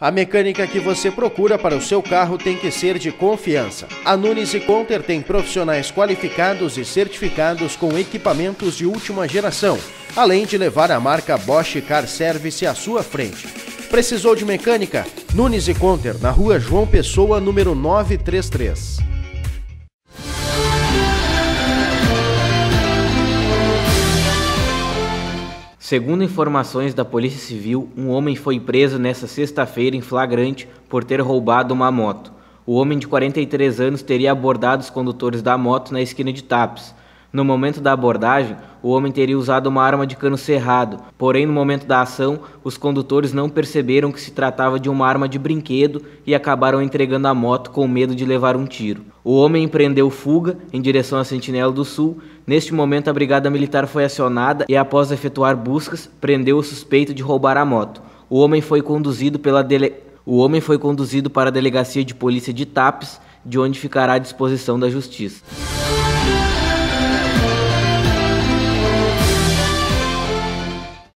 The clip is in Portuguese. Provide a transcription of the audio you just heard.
A mecânica que você procura para o seu carro tem que ser de confiança. A Nunes e Conter tem profissionais qualificados e certificados com equipamentos de última geração, além de levar a marca Bosch Car Service à sua frente. Precisou de mecânica? Nunes e Conter, na rua João Pessoa, número 933. Segundo informações da Polícia Civil, um homem foi preso nesta sexta-feira em flagrante por ter roubado uma moto. O homem de 43 anos teria abordado os condutores da moto na esquina de Tapes. No momento da abordagem, o homem teria usado uma arma de cano cerrado, porém, no momento da ação, os condutores não perceberam que se tratava de uma arma de brinquedo e acabaram entregando a moto com medo de levar um tiro. O homem empreendeu fuga em direção à Sentinela do Sul. Neste momento, a Brigada Militar foi acionada e, após efetuar buscas, prendeu o suspeito de roubar a moto. O homem foi conduzido pela dele... O homem foi conduzido para a Delegacia de Polícia de Tapes, de onde ficará à disposição da Justiça.